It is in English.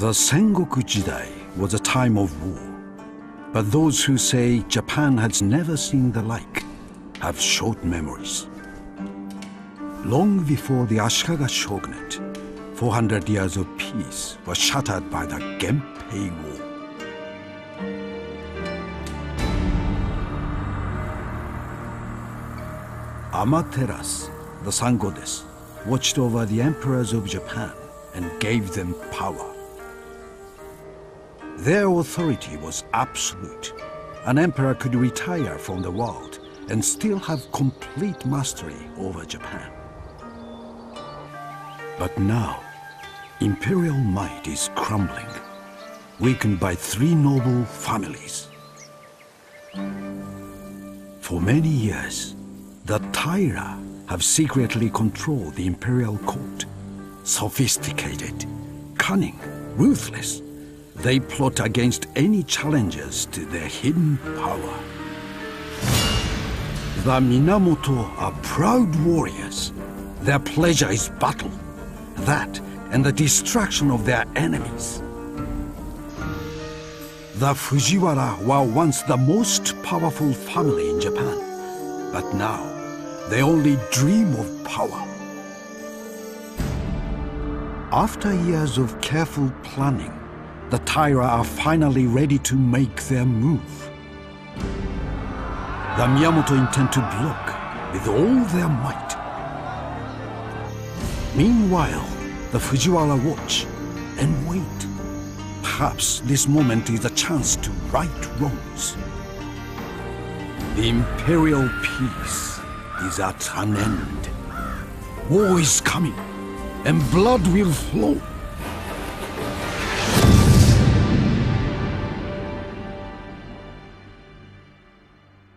The Sengoku Jidai was a time of war, but those who say Japan has never seen the like have short memories. Long before the Ashikaga shogunate, 400 years of peace were shattered by the Genpei War. Amaterasu, the sun goddess, watched over the emperors of Japan and gave them power. Their authority was absolute. An emperor could retire from the world and still have complete mastery over Japan. But now, imperial might is crumbling, weakened by three noble families. For many years, the Taira have secretly controlled the imperial court. Sophisticated, cunning, ruthless, they plot against any challengers to their hidden power. The Minamoto are proud warriors. Their pleasure is battle. That and the destruction of their enemies. The Fujiwara were once the most powerful family in Japan, but now they only dream of power. After years of careful planning, the Taira are finally ready to make their move. The Minamoto intend to block with all their might. Meanwhile, the Fujiwara watch and wait. Perhaps this moment is a chance to right wrongs. The imperial peace is at an end. War is coming, and blood will flow.